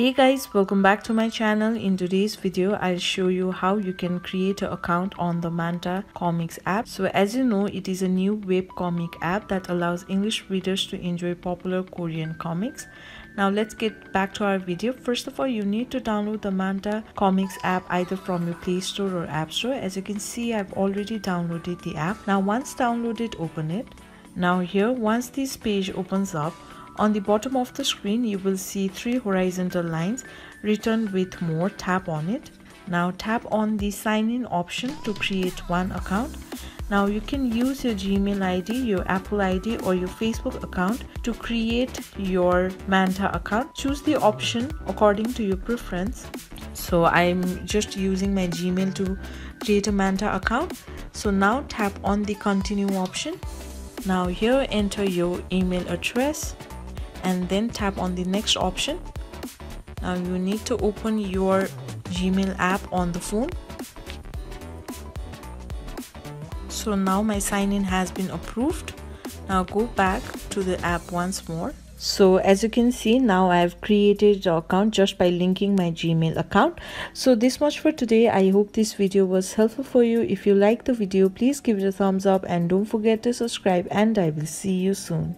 Hey guys, welcome back to my channel. In today's video, I'll show you how you can create an account on the Manta Comics app. So as you know, it is a new web comic app that allows English readers to enjoy popular Korean comics. Now let's get back to our video. First of all, you need to download the Manta Comics app either from your Play Store or App Store. As you can see, I've already downloaded the app. Now once downloaded, open it. Now here, once this page opens up, on the bottom of the screen, you will see three horizontal lines written with more. Tap on it. Now tap on the sign in option to create one account. Now you can use your Gmail ID, your Apple ID or your Facebook account to create your Manta account. Choose the option according to your preference. So I'm just using my Gmail to create a Manta account. So now tap on the continue option. Now here enter your email address and then tap on the next option. Now you need to open your gmail app on the phone. So now my sign in has been approved. Now go back to the app once more. So as you can see now i have created an account just by linking my gmail account. So this much for today. I hope this video was helpful for you. If you like the video please give it a thumbs up and don't forget to subscribe and i will see you soon